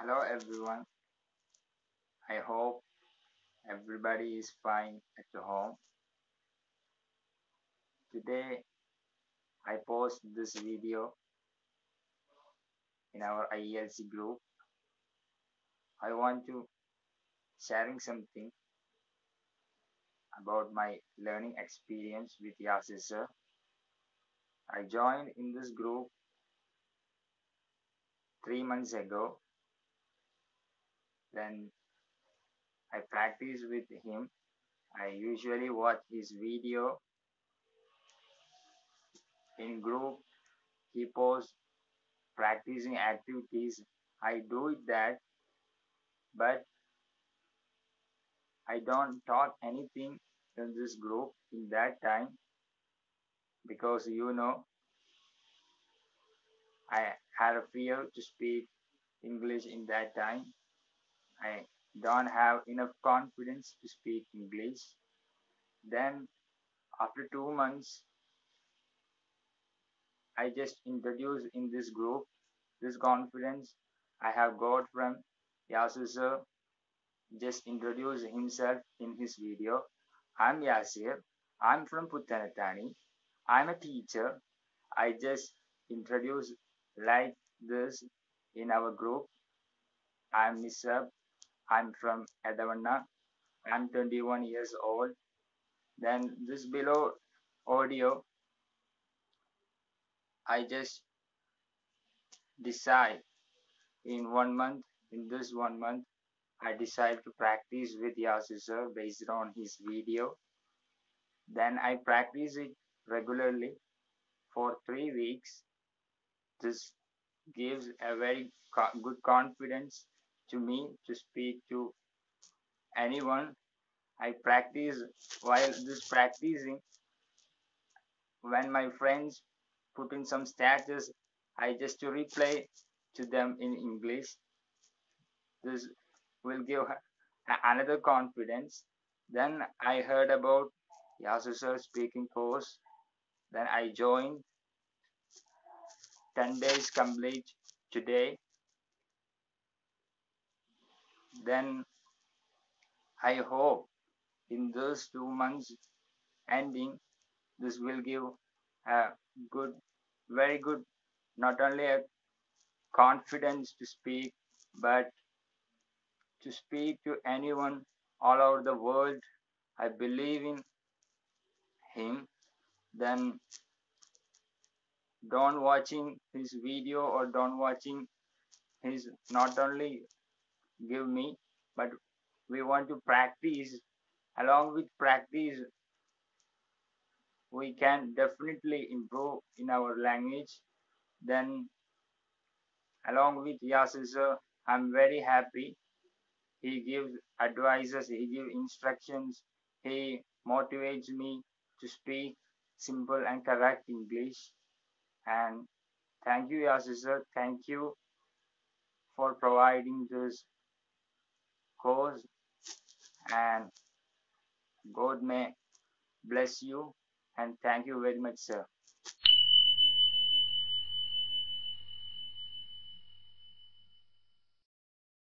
Hello everyone. I hope everybody is fine at home. Today I post this video in our IELTS group. I want to sharing something about my learning experience with Yasir sir. I joined in this group three months ago. Then I practice with him. I usually watch his video in group. He posts practicing activities. I do that, but I don't talk anything in this group in that time because you know I had a fear to speak English in that time. I don't have enough confidence to speak English. Then, after two months, I just introduced in this group this confidence I have got from Yasir sir. Just introduce himself in his video. I'm Yasir. I'm from Puthanathani. I'm a teacher. I just introduce like this in our group. I'm Mishab. I'm from Edavanna. I'm 21 years old. Then this below audio, I just decide in one month, in this one month, I decide to practice with Yasir based on his video. Then I practice it regularly for three weeks. This gives a very co- good confidence to me to speak to anyone. I practice while this practicing. When my friends put in some status, I just to reply to them in English. This will give another confidence. Then I heard about Yasu speaking course. Then I joined. 10 days complete today. Then I hope in those two months ending, this will give a good, very good, not only a confidence to speak, but to speak to anyone all over the world. I believe in him. Then don't watching his video or don't watching his not only give me, but we want to practice. Along with practice, we can definitely improve in our language. Then along with Yasir uh, I'm very happy. He gives advices, he gives instructions, he motivates me to speak simple and correct English. And thank you, Yasir. Thank you for providing this course. And God may bless you. And thank you very much, sir.